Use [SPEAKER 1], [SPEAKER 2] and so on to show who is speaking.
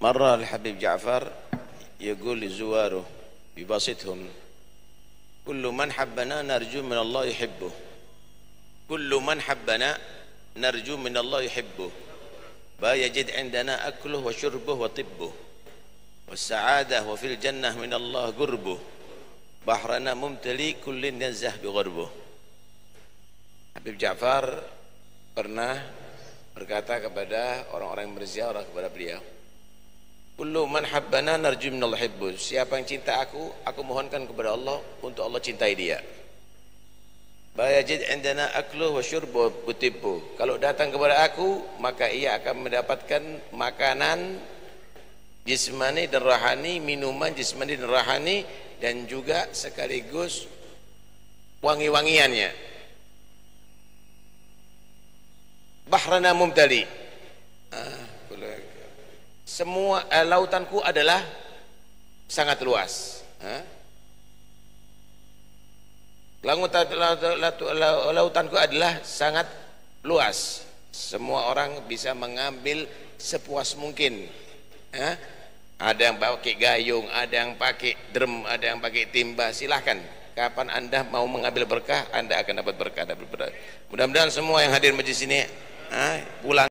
[SPEAKER 1] مرة الحبيب جعفر يقول لزواره ببسطهم كل من حبنا نرجو من الله يحبه كل من حبنا نرجو من الله يحبه يجد عندنا أكله وشربه وطبه والسعادة وفي الجنة من الله قربه بحرنا ممتلي كل ينزه بغربه Habib Ja'far pernah berkata kepada orang-orang yang berziarah kepada beliau Kullu man habbana narju minallah hibbu Siapa yang cinta aku, aku mohonkan kepada Allah untuk Allah cintai dia. Bayajid indana aklu wa syurbu butibu Kalau datang kepada aku, maka ia akan mendapatkan makanan jismani dan rahani, minuman jismani dan rahani dan juga sekaligus wangi-wangiannya. Bahrana mumtali semua eh, lautanku adalah sangat luas. Ah. lautanku adalah sangat luas. Semua orang bisa mengambil sepuas mungkin. Ada yang pakai gayung ada yang pakai drum ada yang pakai timba. Silahkan kapan anda mau mengambil berkah anda akan dapat berkah mudah-mudahan semua yang hadir majlis ini pulang